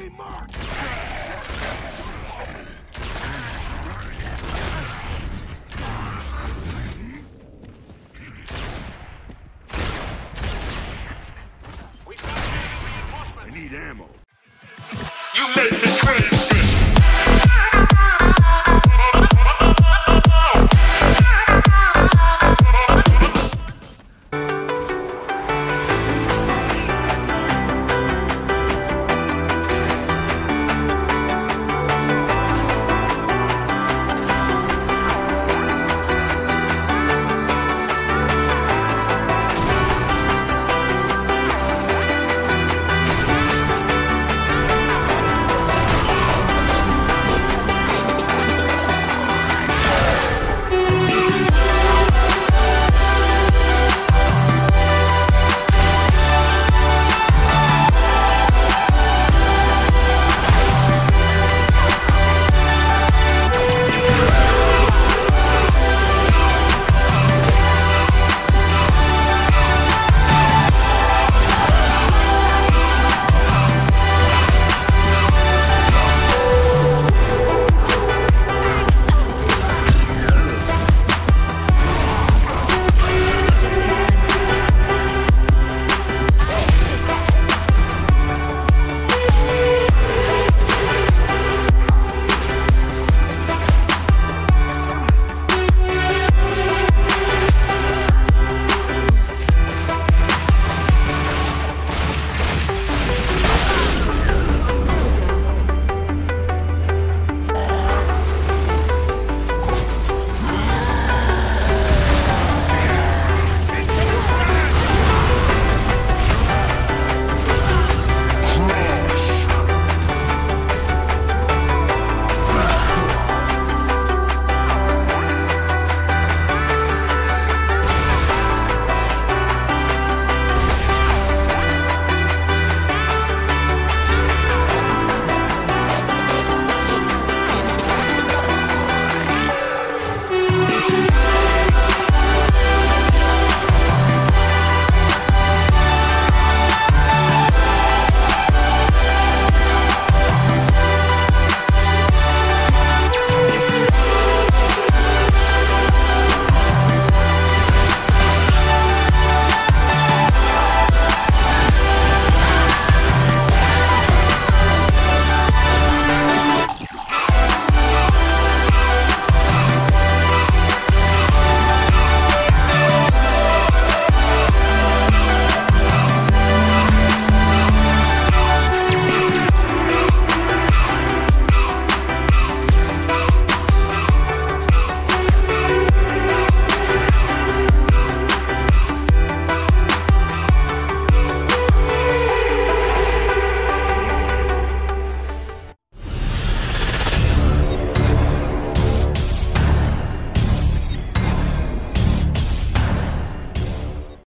Enemy mark! We got enemy reinforcements. I need ammo. You make me crazy.